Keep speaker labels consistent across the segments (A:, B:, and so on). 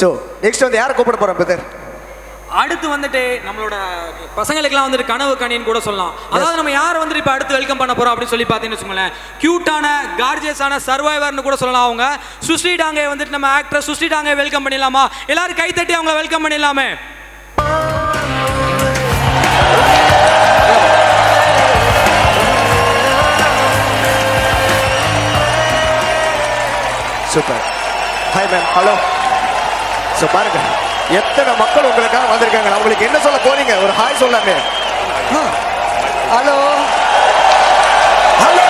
A: So next வந்து யாரை கூப்பிட போகிறோம் பிரதர்
B: அடுத்து வந்துட்டு நம்மளோட பசங்களுக்குலாம் வந்துட்டு கனவு கணின்னு கூட சொல்லலாம். அதாவது நம்ம யார் வந்துட்டு இப்போ அடுத்து வெல்கம் பண்ண போறோம் அப்படின்னு சொல்லி பார்த்தீங்கன்னு வச்சுக்கோங்களேன். கியூட்டான கார்ஜியஸான சர்வைவர்னு கூட சொல்லலாம் அவங்க. சுஸ்ரீ டாங்கே வந்துட்டு நம்ம ஆக்ட்ரஸ் சுஸ்ரீ டாங்கே வெல்கம் பண்ணிடலாமா? எல்லாரும் கை தட்டி அவங்கள welcome பண்ணிடலாமே.
A: Super hi ma'am hello so பாருங்க எத்தனை மக்கள் உங்களுக்காக வந்திருக்காங்க. அவங்களுக்கு என்ன சொல்ல போறீங்க? ஒரு ஹாய் சொல்லாமே ஹலோ ஹலோ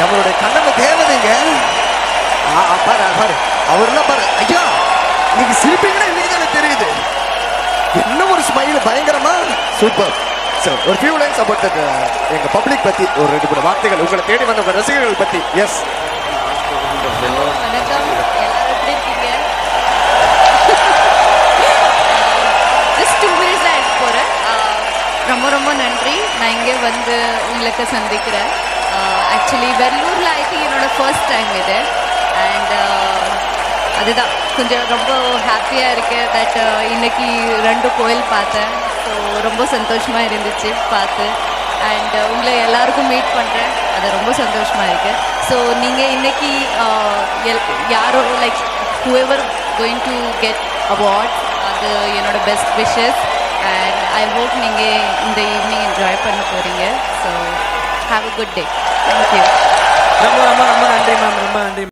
A: நம்மளுடைய கண்ணம தேவதைங்க. ஆ, ஆ, பாரு ஆ, பாரு. அவர்லாம் பாரு. ஐயா நீங்க சிரிப்பீங்களா இன்னைக்கு தெரியுது. என்ன ஒரு ஸ்மைல் பயங்கரமா? சூப்பர் சார் ஒரு ஃபியூ லைன்ஸ் அபவுட் எங்க பப்ளிக் பத்தி ஒரு ரெண்டு மூணு வார்த்தைகள் உங்களை தேடி வந்த ரசிகர்கள் பத்தி. எஸ்
C: சாரி நான் இங்கே வந்து உங்களுக்கு சந்திக்கிறேன். ஆக்சுவலி வெள்ளூரில் ஆகிட்டு என்னோட ஃபர்ஸ்ட் டைம் இது. அண்ட் அதுதான். கொஞ்சம் ரொம்ப ஹாப்பியாக இருக்கேன் தட் இன்னைக்கு ரெண்டு கோயில் பார்த்தேன். ஸோ ரொம்ப சந்தோஷமாக இருந்துச்சு பார்த்து. அண்ட் உங்களை எல்லாருக்கும் மீட் பண்ணுறேன் அது ரொம்ப சந்தோஷமாக இருக்குது ஸோ நீங்கள் இன்னைக்கு எல் யாரோ like whoever going to get award அது என்னோட best wishes and I hope நீங்கள் இந்த ஈவினிங் என்ஜாய் பண்ண போகிறீங்க so have a good day thank you
B: ரொம்ப ரொம்ப ரொம்ப நன்றி மேம் ரொம்ப நன்றி.